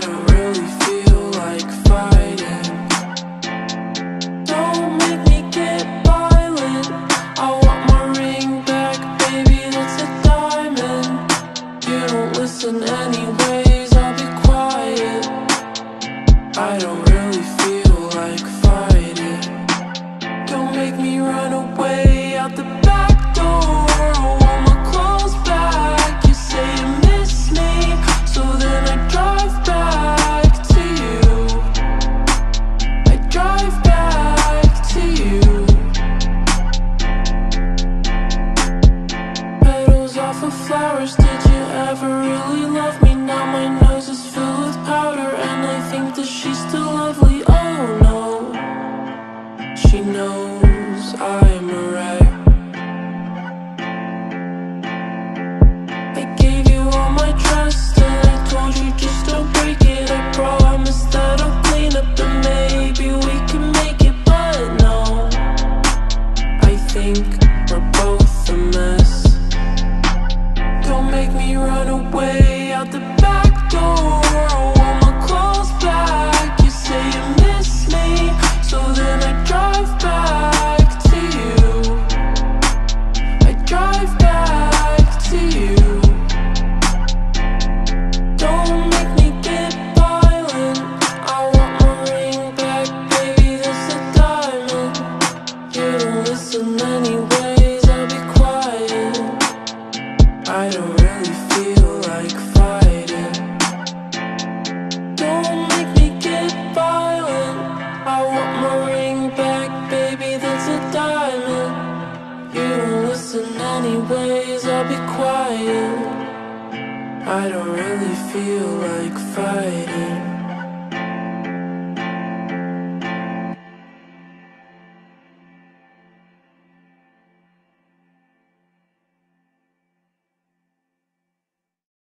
don't really feel like fighting. Don't make me get violent. I want my ring back, baby. That's a diamond. You don't listen anyways. I'll be quiet. I don't really feel like fighting. Don't make me run away out the Of flowers. Did you ever really love me? Now my nose is filled with powder, and I think that she's still lovely. Oh no. She knows I'm a wreck. I gave you all my trust and I told you just don't break it. I promise that I'll clean up and maybe we can make it, but no. I think we're both away out the anyways. I'll be quiet. I don't really feel like fighting.